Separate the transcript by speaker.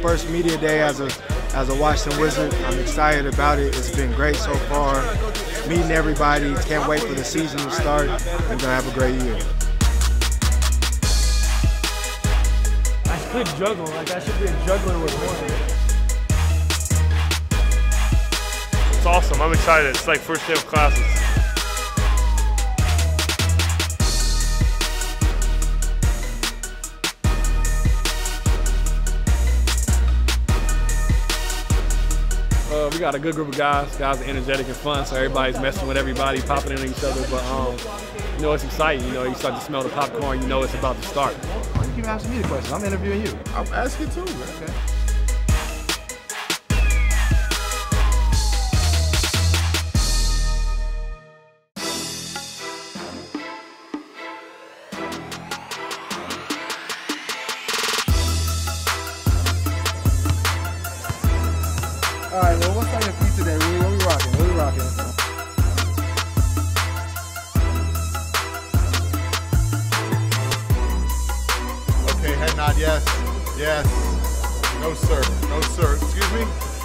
Speaker 1: first media day as a as a Washington Wizard. I'm excited about it. It's been great so far. Meeting everybody. Can't wait for the season to start. We're gonna have a great year.
Speaker 2: I could juggle. Like I should be a juggler with one.
Speaker 3: It's awesome. I'm excited. It's like first day of classes.
Speaker 4: We got a good group of guys. Guys are energetic and fun, so everybody's messing with everybody, popping into each other. But um, you know, it's exciting. You know, you start to smell the popcorn. You know, it's about to start.
Speaker 5: Why you keep asking me the question? I'm interviewing you.
Speaker 6: I'm asking too, man.
Speaker 5: Okay. All right, well,
Speaker 6: head nod, yes. Yes. No, sir. No, sir. Excuse me?